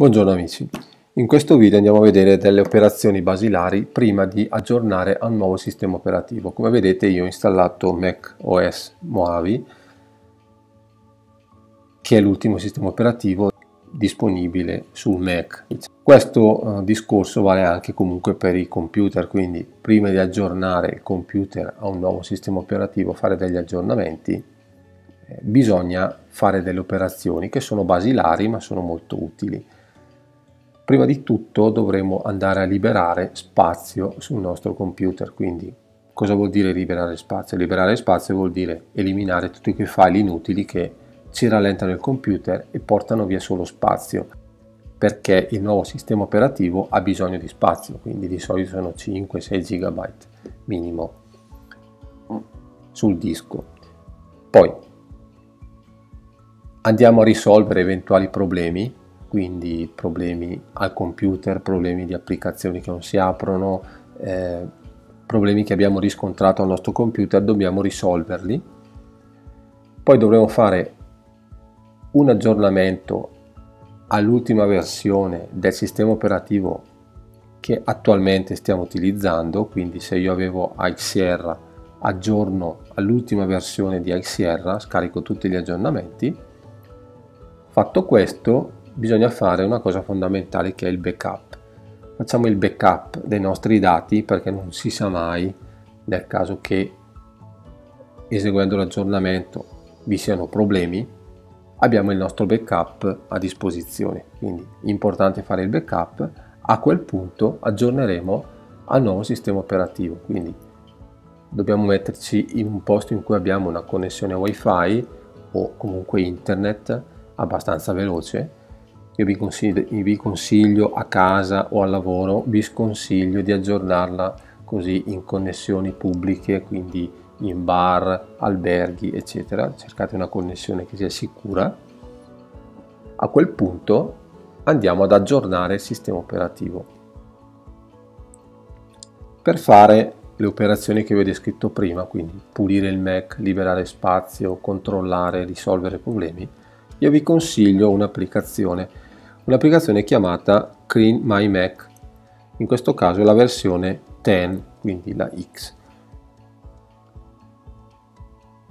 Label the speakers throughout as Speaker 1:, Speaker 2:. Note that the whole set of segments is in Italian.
Speaker 1: Buongiorno amici, in questo video andiamo a vedere delle operazioni basilari prima di aggiornare a un nuovo sistema operativo. Come vedete io ho installato Mac OS Mojave che è l'ultimo sistema operativo disponibile sul Mac. Questo uh, discorso vale anche comunque per i computer, quindi prima di aggiornare il computer a un nuovo sistema operativo, fare degli aggiornamenti, eh, bisogna fare delle operazioni che sono basilari ma sono molto utili. Prima di tutto dovremo andare a liberare spazio sul nostro computer, quindi cosa vuol dire liberare spazio? Liberare spazio vuol dire eliminare tutti quei file inutili che ci rallentano il computer e portano via solo spazio perché il nuovo sistema operativo ha bisogno di spazio, quindi di solito sono 5-6 GB minimo sul disco. Poi andiamo a risolvere eventuali problemi quindi problemi al computer, problemi di applicazioni che non si aprono, eh, problemi che abbiamo riscontrato al nostro computer, dobbiamo risolverli. Poi dovremo fare un aggiornamento all'ultima versione del sistema operativo che attualmente stiamo utilizzando, quindi se io avevo iSierra aggiorno all'ultima versione di iSierra, scarico tutti gli aggiornamenti. Fatto questo, bisogna fare una cosa fondamentale che è il backup. Facciamo il backup dei nostri dati perché non si sa mai nel caso che eseguendo l'aggiornamento vi siano problemi, abbiamo il nostro backup a disposizione. Quindi importante fare il backup, a quel punto aggiorneremo al nuovo sistema operativo. Quindi dobbiamo metterci in un posto in cui abbiamo una connessione wifi o comunque internet abbastanza veloce io vi consiglio, vi consiglio a casa o al lavoro, vi sconsiglio di aggiornarla così in connessioni pubbliche, quindi in bar, alberghi, eccetera. Cercate una connessione che sia sicura. A quel punto andiamo ad aggiornare il sistema operativo. Per fare le operazioni che vi ho descritto prima, quindi pulire il Mac, liberare spazio, controllare, risolvere problemi, io vi consiglio un'applicazione un'applicazione chiamata Clean My Mac, in questo caso la versione 10, quindi la X.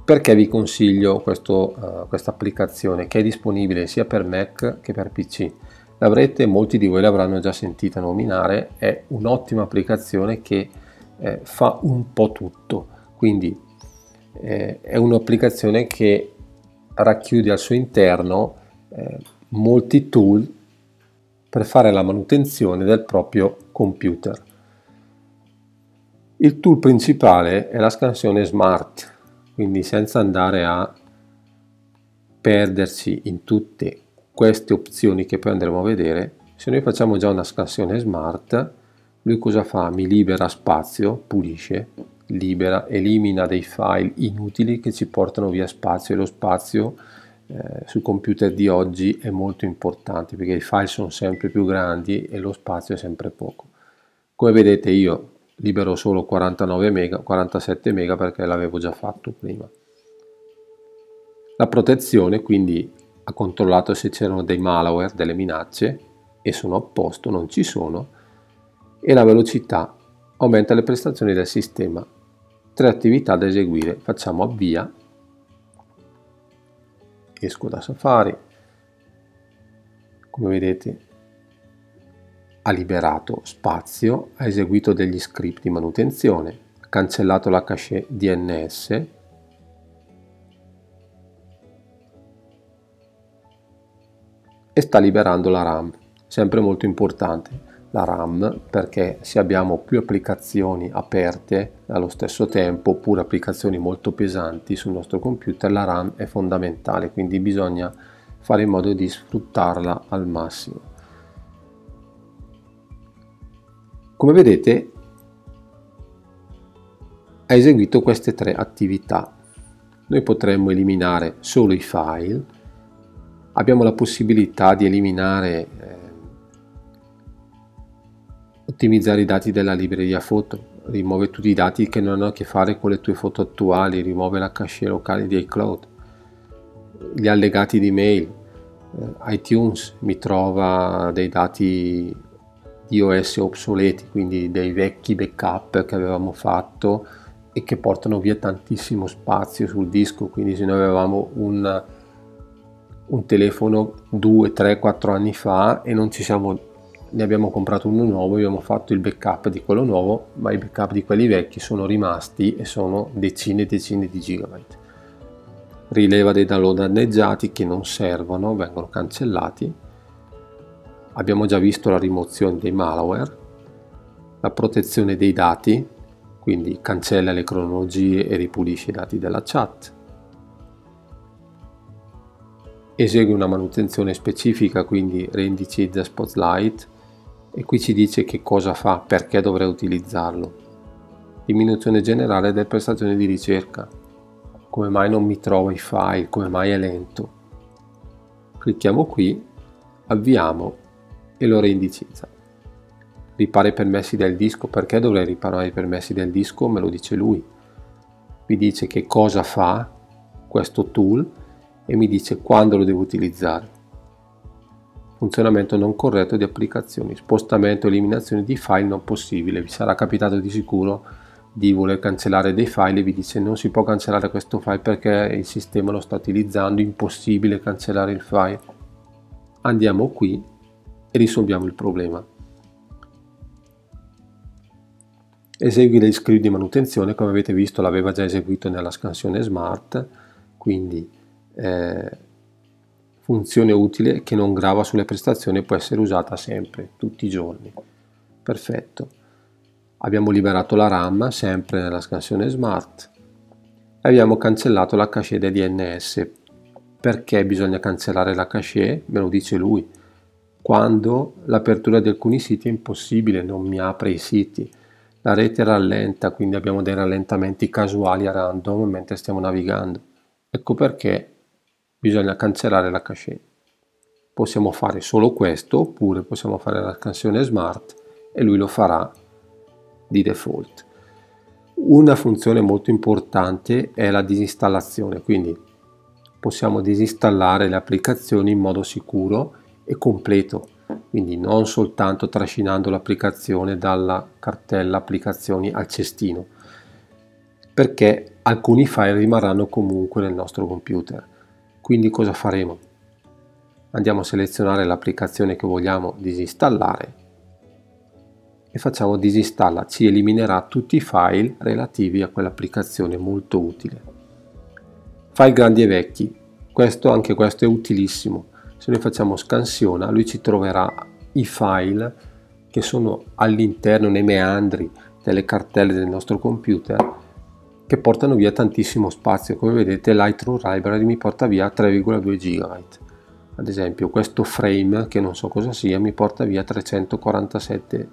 Speaker 1: Perché vi consiglio uh, questa applicazione che è disponibile sia per Mac che per PC? L'avrete, molti di voi l'avranno già sentita nominare, è un'ottima applicazione che eh, fa un po' tutto, quindi eh, è un'applicazione che racchiude al suo interno eh, molti tool per fare la manutenzione del proprio computer. Il tool principale è la scansione smart, quindi senza andare a perderci in tutte queste opzioni che poi andremo a vedere, se noi facciamo già una scansione smart, lui cosa fa? Mi libera spazio, pulisce, libera, elimina dei file inutili che ci portano via spazio e lo spazio eh, sui computer di oggi è molto importante perché i file sono sempre più grandi e lo spazio è sempre poco. Come vedete io libero solo 49 mega, 47 mega perché l'avevo già fatto prima. La protezione quindi ha controllato se c'erano dei malware, delle minacce e sono a posto, non ci sono e la velocità aumenta le prestazioni del sistema. Tre attività da eseguire, facciamo avvia esco da Safari, come vedete ha liberato spazio, ha eseguito degli script di manutenzione, ha cancellato la cache DNS, e sta liberando la RAM, sempre molto importante la RAM perché se abbiamo più applicazioni aperte allo stesso tempo oppure applicazioni molto pesanti sul nostro computer la RAM è fondamentale quindi bisogna fare in modo di sfruttarla al massimo. Come vedete ha eseguito queste tre attività. Noi potremmo eliminare solo i file. Abbiamo la possibilità di eliminare eh, ottimizzare i dati della libreria foto, rimuove tutti i dati che non hanno a che fare con le tue foto attuali, rimuove la cache locale di iCloud, gli allegati di mail, eh, iTunes mi trova dei dati iOS obsoleti, quindi dei vecchi backup che avevamo fatto e che portano via tantissimo spazio sul disco, quindi se noi avevamo un, un telefono 2, 3, 4 anni fa e non ci siamo ne abbiamo comprato uno nuovo, abbiamo fatto il backup di quello nuovo, ma i backup di quelli vecchi sono rimasti e sono decine e decine di gigabyte. Rileva dei download danneggiati che non servono, vengono cancellati Abbiamo già visto la rimozione dei malware, la protezione dei dati, quindi cancella le cronologie e ripulisce i dati della chat. Esegue una manutenzione specifica, quindi reindicizza Spotlight e qui ci dice che cosa fa, perché dovrei utilizzarlo. Diminuzione generale delle prestazioni di ricerca. Come mai non mi trova i file, come mai è lento. Clicchiamo qui, avviamo e lo reindicizza. Ripara i permessi del disco, perché dovrei riparare i permessi del disco? Me lo dice lui. Mi dice che cosa fa questo tool e mi dice quando lo devo utilizzare. Funzionamento non corretto di applicazioni, spostamento e eliminazione di file non possibile. Vi sarà capitato di sicuro di voler cancellare dei file e vi dice non si può cancellare questo file perché il sistema lo sta utilizzando, impossibile cancellare il file. Andiamo qui e risolviamo il problema. Esegui le script di manutenzione, come avete visto l'aveva già eseguito nella scansione smart, quindi eh, funzione utile che non grava sulle prestazioni può essere usata sempre, tutti i giorni. Perfetto. Abbiamo liberato la RAM sempre nella scansione smart e abbiamo cancellato la cache del DNS. Perché bisogna cancellare la cache? Me lo dice lui quando l'apertura di alcuni siti è impossibile, non mi apre i siti. La rete rallenta, quindi abbiamo dei rallentamenti casuali a random mentre stiamo navigando. Ecco perché bisogna cancellare la cache. Possiamo fare solo questo oppure possiamo fare la scansione smart e lui lo farà di default. Una funzione molto importante è la disinstallazione, quindi possiamo disinstallare le applicazioni in modo sicuro e completo, quindi non soltanto trascinando l'applicazione dalla cartella applicazioni al cestino, perché alcuni file rimarranno comunque nel nostro computer. Quindi cosa faremo? Andiamo a selezionare l'applicazione che vogliamo disinstallare e facciamo disinstalla, ci eliminerà tutti i file relativi a quell'applicazione molto utile. File grandi e vecchi, questo anche questo è utilissimo se noi facciamo scansiona lui ci troverà i file che sono all'interno nei meandri delle cartelle del nostro computer che portano via tantissimo spazio. Come vedete Lightroom Library mi porta via 3,2 GB ad esempio questo frame che non so cosa sia mi porta via 347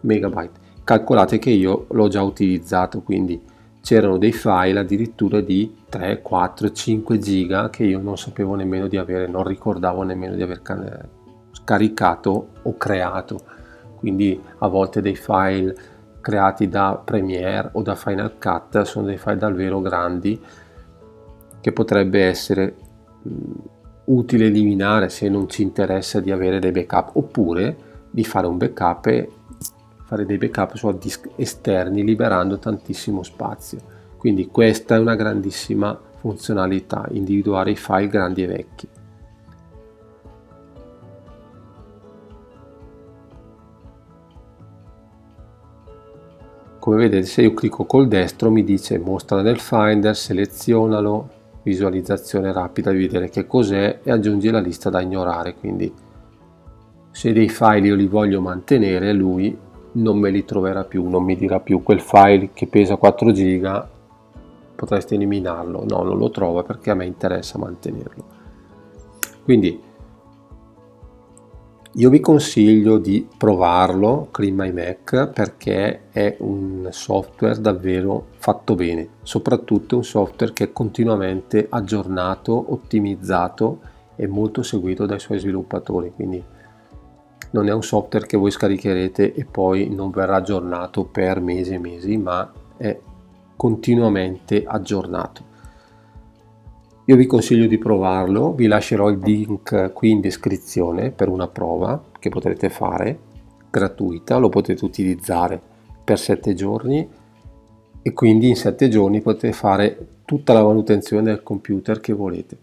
Speaker 1: megabyte. Calcolate che io l'ho già utilizzato quindi c'erano dei file addirittura di 3, 4, 5 giga che io non sapevo nemmeno di avere, non ricordavo nemmeno di aver scaricato o creato. Quindi a volte dei file creati da Premiere o da Final Cut sono dei file davvero grandi che potrebbe essere utile eliminare se non ci interessa di avere dei backup oppure di fare un backup e fare dei backup su hard disk esterni liberando tantissimo spazio. Quindi questa è una grandissima funzionalità, individuare i file grandi e vecchi. Come vedete se io clicco col destro mi dice mostra nel Finder, selezionalo, visualizzazione rapida di vedere che cos'è e aggiungi la lista da ignorare. Quindi se dei file io li voglio mantenere lui non me li troverà più, non mi dirà più quel file che pesa 4 giga potresti eliminarlo, no non lo trova perché a me interessa mantenerlo. Quindi io vi consiglio di provarlo Clean My Mac perché è un software davvero fatto bene, soprattutto un software che è continuamente aggiornato, ottimizzato e molto seguito dai suoi sviluppatori, quindi non è un software che voi scaricherete e poi non verrà aggiornato per mesi e mesi, ma è continuamente aggiornato. Io vi consiglio di provarlo, vi lascerò il link qui in descrizione per una prova che potrete fare, gratuita, lo potete utilizzare per 7 giorni e quindi in 7 giorni potete fare tutta la manutenzione del computer che volete.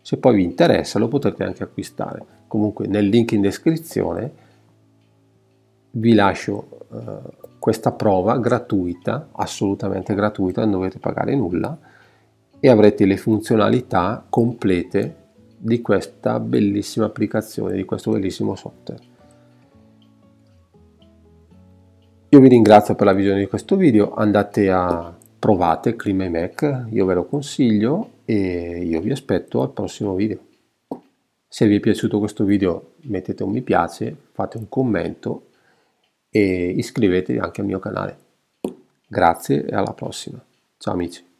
Speaker 1: Se poi vi interessa lo potete anche acquistare. Comunque nel link in descrizione vi lascio eh, questa prova gratuita, assolutamente gratuita, non dovete pagare nulla e avrete le funzionalità complete di questa bellissima applicazione, di questo bellissimo software. Io vi ringrazio per la visione di questo video, andate a provate Clima Mac, io ve lo consiglio e io vi aspetto al prossimo video. Se vi è piaciuto questo video mettete un mi piace, fate un commento e iscrivetevi anche al mio canale. Grazie e alla prossima. Ciao amici.